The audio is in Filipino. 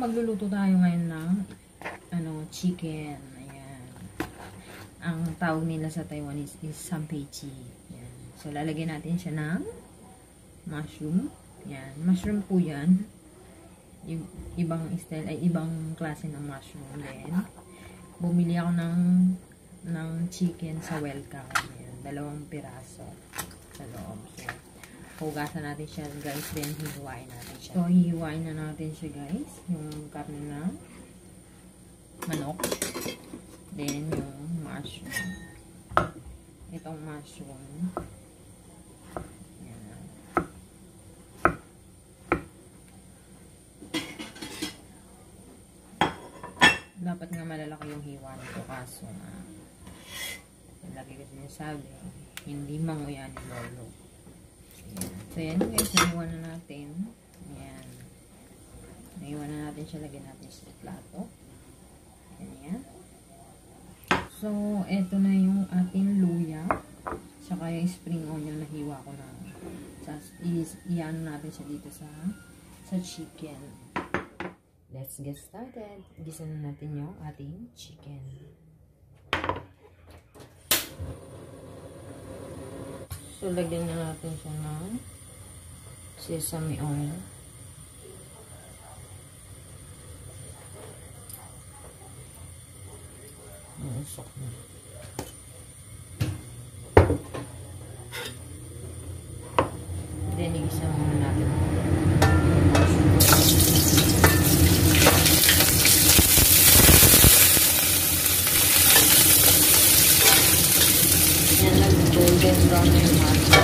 Magluluto tayo ngayon ng ano, chicken. Ayan. Ang tawag nila sa Taiwan is, is sampeichi. Ayan. So lalagyan natin siya ng mushroom. Ayan. Mushroom po yan. I- ibang style ay ibang klase ng mushroom din. Bumili ako ng ng chicken sa welcome. Ayan. Dalawang piraso sa loob. So, hugasan natin siya guys. Then, hihiwain natin siya. So, hihiwain na natin siya guys. Yung karne na manok. Then, yung mushroom. Itong mushroom. Yan. Dapat nga malalaki yung hiwa nito kaso nga lagi kasi sinasabi hindi manguya ni Lolo. So, yan guys. Naiwan na natin. Ayan. Naiwan na natin siya. Lagyan natin sa plato. Ganyan. So, eto na yung ating luya. Tsaka yung spring onion na hiwa ko na. Is, iyan natin siya dito sa sa chicken. Let's get started. Gisa na natin yung ating chicken. So, lagyan na natin siya ng sesame oil. Usok na. Pedro Almir Matos.